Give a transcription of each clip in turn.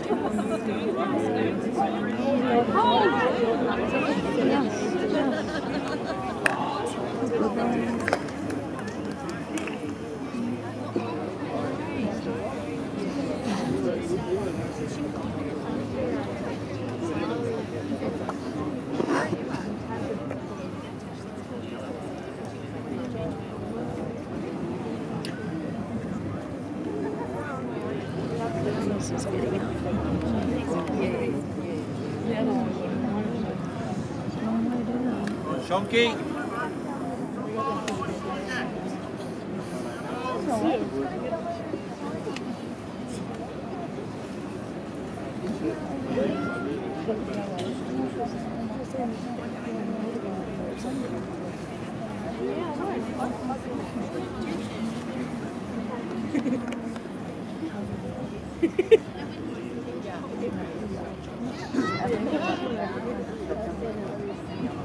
two years. Shonky.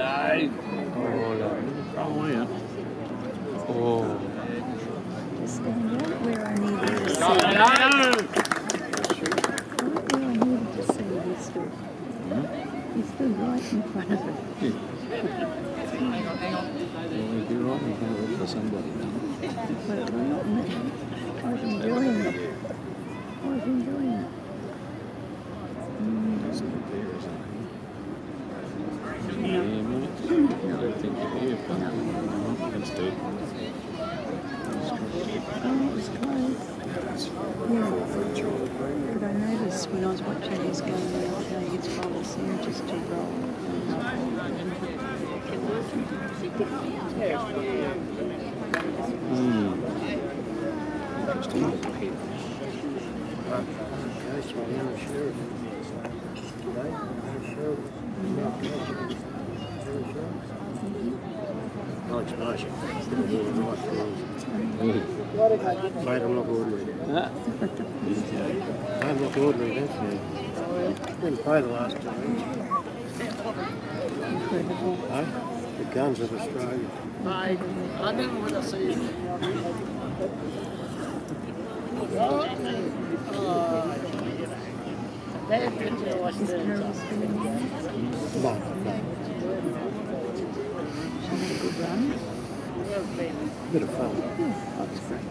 Aye. Oh. Oh. Stand out where I needed to see. No. Where I needed to right in front of it. Well, if you're right, you can't wait for somebody. But we're not me. I was enjoying it. There's no there, isn't there? Yeah, mate. I don't think you're here, but dead. Oh, it was close. Yeah. But I noticed when I was watching his game the other day, his seemed just to roll. Hmm. Interesting. Alex Mate, I'm. Didn't play the last. Incredible. The guns of Australia. I. Bad picture was His there. parents doing that. No, no. Good run. Bit of fun. Yeah, that was great.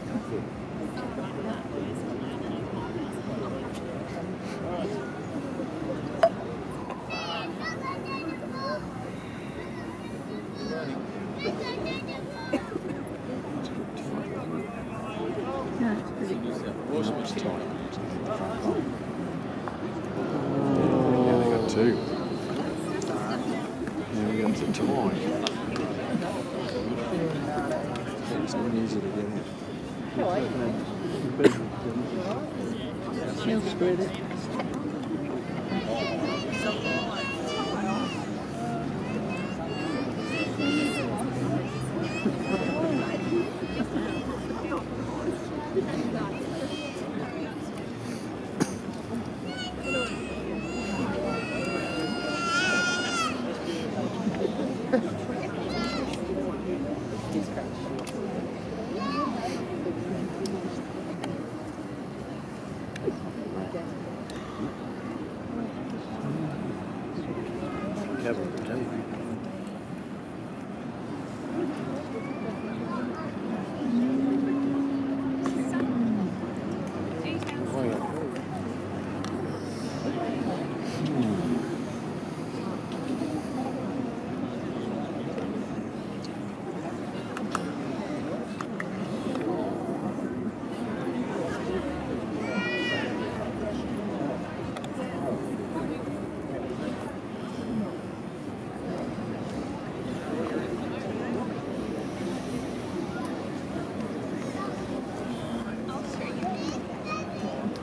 No, it's pretty good. Tight. Yeah, they got two. Now we got to tie. It's not easy to get out. She'll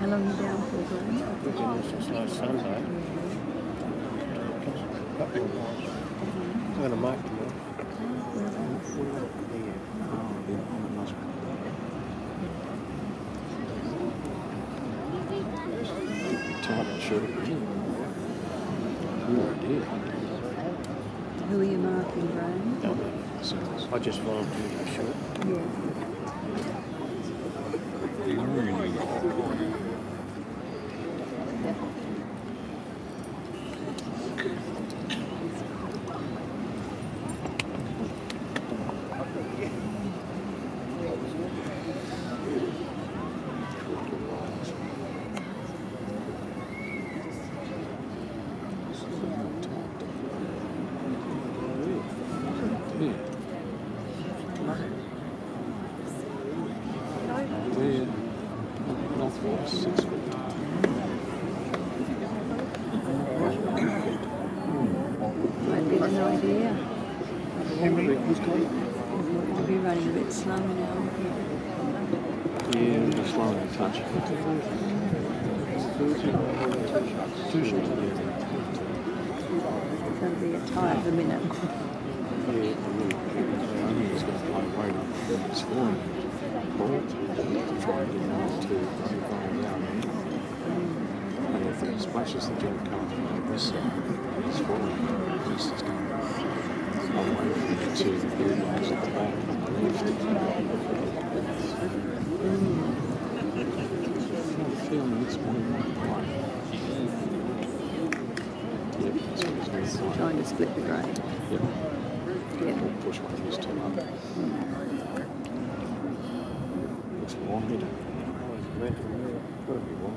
How long are you down for, Graham? We've been there since last Sunday. Couple of miles. I'm going to make them all. Whereabouts? Yeah. Tight and short. Oh dear. Who are you marking, Graham? So, I just volunteered to short. Yeah. Yeah. We're northwest six feet. Might get an idea. We'll be running a bit slow now. Yeah, just slowly a touch. Two shots. It's going to be a tie of the minute. I think he's going to play weight up in his. Ball to try and get him to very far down there. And if he splashes the jet car this side, he's falling. This is going away from the two blue lines at the back left. I have a feeling this one. Yep, that's what he's going. Trying to split the grain. Yep. Yeah. We'll push mm. like this too. Looks long headed. Gotta be long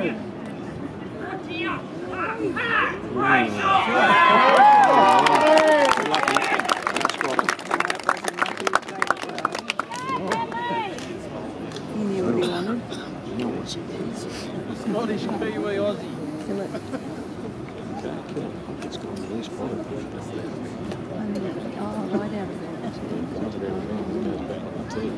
headed. He's lucky. That's got it. He knew what he wanted. You know what's it is. Scottish Kiwi Aussie. Kill it. Okay, kill it. It's got the least bottom push down there. And then- Oh, right out of there. That's it. Comes it out of there and goes back on the tee.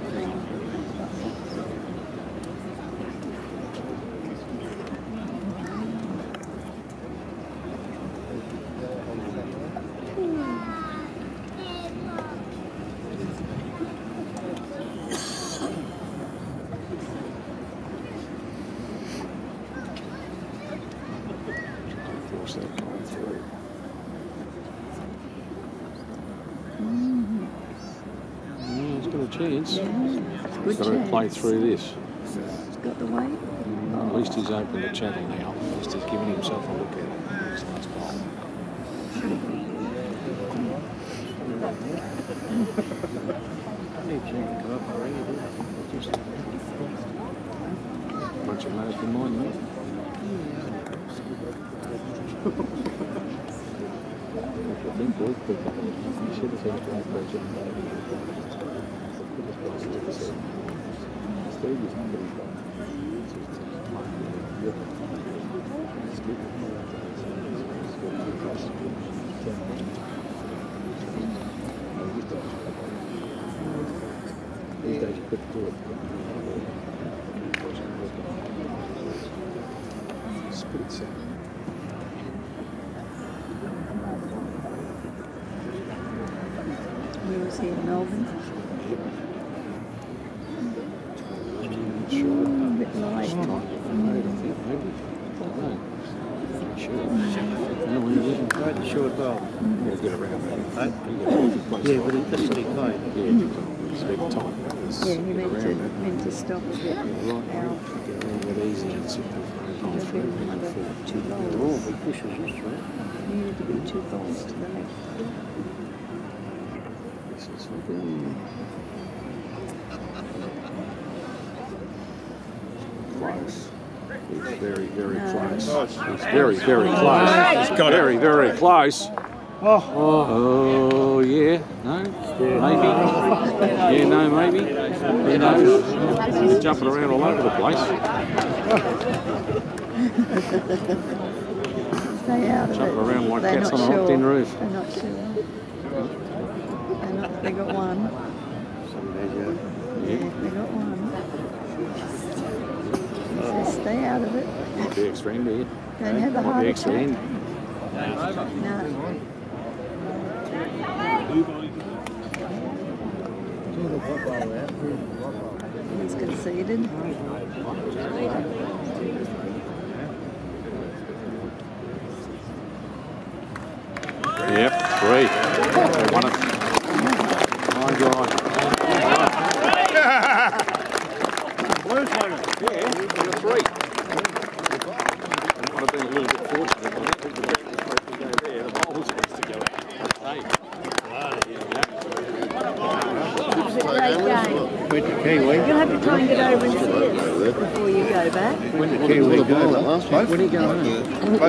Force that going through. Yeah, he's got chance. Good He's got to play through this. He's got the weight. At least he's opened the channel now. At least he's giving himself a look at it. His last bowl. Need to come up and bring it in. Just Bunch of lads behind me. I think both people. You should have said second. Where was in Melbourne? Sure. A bit light. Maybe. Don't know. Sure. No, when you didn't. Right, the short bowl. Yeah, get around that. Hey? A good place. Yeah, but it doesn't be played. Yeah, it's big time. Yeah, he meant to, meant to stop a bit. Right, Now, get easy and sit there for a there'll long be through. another two They're all big bushes this way. Needed to be two oh, balls to the left. This is looking close. It's very, very close. It's very, very close. It's very, very close. Oh. oh, yeah, no, maybe. Yeah, no, maybe. Who knows? He's jumping around all over the place. Stay out of Jumping it. around like They're cats not on a sure. locked in roof. They're not sure. They're not, they got one. Yeah, they got one. So stay out of it. The extreme bit. Don't have a heart be extreme. No. He's conceded. Yep, three. They won it. My God. Blues won it. Yeah, they got three. Might have been a little bit fortunate. I think the best was supposed to go there. The bowls supposed to go out. Hey. Great game. Went to Kiwi. You'll have to try and get over and see it before you go back. Went to Kiwi. When are you going home?